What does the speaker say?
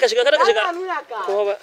kasih shiga kada kasih shiga